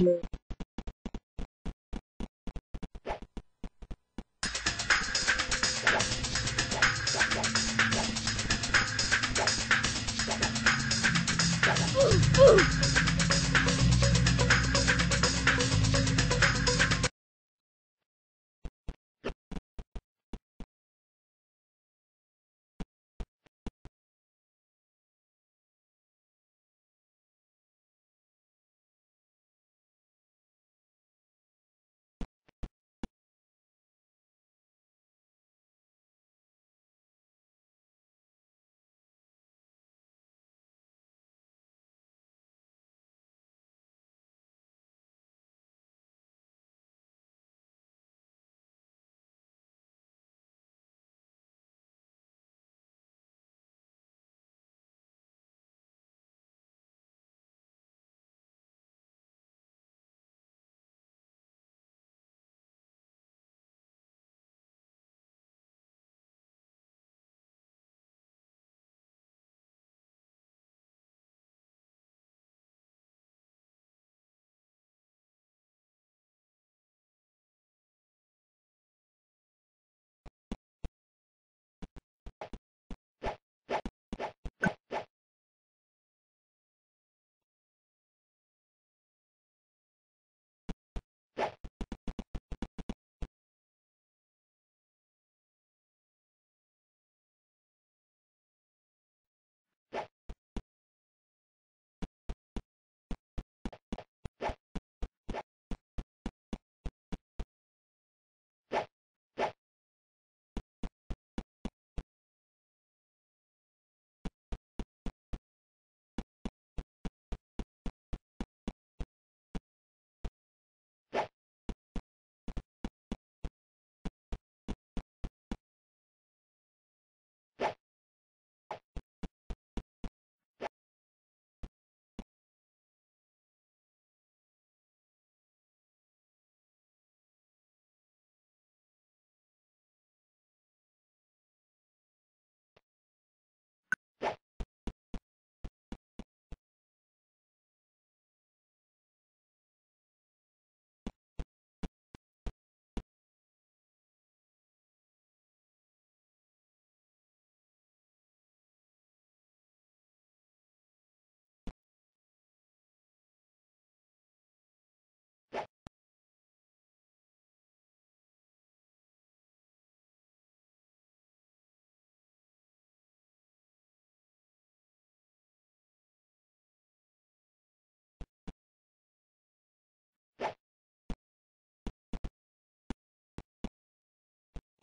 Ooh, ooh.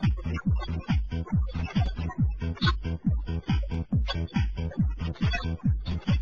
Thank you.